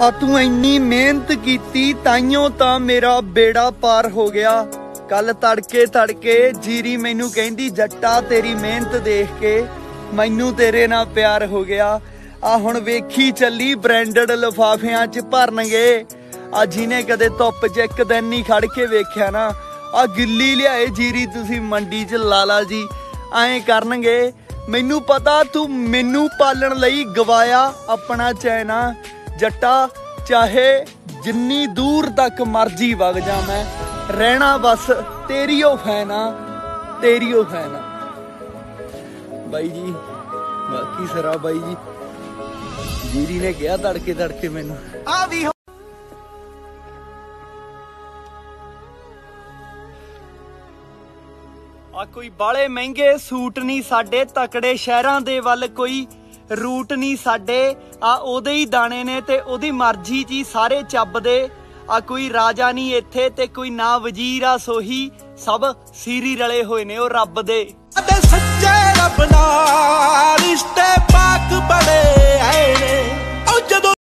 ਆ ਤੂੰ ਇੰਨੀ ਮਿਹਨਤ ਕੀਤੀ ਤਾਈਓ ਤਾਂ ਮੇਰਾ ਬੇੜਾ ਪਾਰ ਹੋ ਗਿਆ। ਕੱਲ ਤੜਕੇ ਤੜਕੇ ਜੀਰੀ ਮੈਨੂੰ ਕਹਿੰਦੀ, ਜੱਟਾ, ਤੇਰੀ ਮਿਹਨਤ ਦੇਖ ਕੇ ਮੈਨੂੰ ਤੇਰੇ ਨਾਲ ਪਿਆਰ ਹੋ ਗਿਆ। ਆ ਹੁਣ ਵੇਖੀ ਚੱਲੀ ਬ੍ਰਾਂਡਡ ਲਫਾਫਿਆਂ 'ਚ ਭਰਨਗੇ। ਆ ਜਿਹਨੇ ਕਦੇ ਧੁੱਪ 'ਚ ਇੱਕ ਦਿਨ ਨਹੀਂ ਖੜ ਕੇ ਵੇਖਿਆ ਨਾ, ਆ ਗਿੱਲੀ ਲਿਆਏ ਜੀਰੀ ਤੁਸੀਂ ਮੰਡੀ 'ਚ, ਲਾਲਾ ਜੀ। ਐਂ ਕਰਨਗੇ, ਮੈਨੂੰ ਪਤਾ ਤੂੰ ਮੈਨੂੰ ਪਾਲਣ ਲਈ ਗਵਾਇਆ ਆਪਣਾ ਚੈਨਾ। ਜੱਟਾ ਚਾਹੇ ਜਿੰਨੀ ਦੂਰ ਤੱਕ ਮਰਜ਼ੀ ਵਗ ਜਾ ਮੈਂ ਰਹਿਣਾ ਬਸ ਤੇਰੀ ਓ ਫੈਨ ਆ ਤੇਰੀ ਓ ਫੈਨ ਆ। ਬਾਈ ਜੀ ਬਾਕੀ ਸਰਾ ਬਾਈ ਜੀ ਜੀਰੀ ਨੇ ਕਿਹਾ ਤੜਕੇ ਤੜਕੇ ਮੈਨੂੰ। ਆ ਵੀ ਆ ਕੋਈ ਬਾਲੇ ਮਹਿੰਗੇ ਸੂਟ ਨਹੀਂ ਸਾਡੇ ਤਕੜੇ ਸ਼ਹਿਰਾਂ ਦੇ ਵੱਲ ਕੋਈ ਰੂਟ ਨਹੀਂ ਸਾਡੇ, ਆ ਉਹਦੇ ਹੀ ਦਾਣੇ ਨੇ ਤੇ ਉਹਦੀ ਮਰਜ਼ੀ 'ਚ ਹੀ ਸਾਰੇ ਚੱਬਦੇ। ਆ ਕੋਈ ਰਾਜਾ ਨਹੀਂ ਇੱਥੇ ਤੇ ਕੋਈ ਨਾ ਵਜ਼ੀਰ ਆ ਸੋਹੀ, ਸਭ ਸੀਰੀ ਰਲੇ ਹੋਏ ਨੇ ਉਹ ਰੱਬ ਦੇ। ਅਤੇ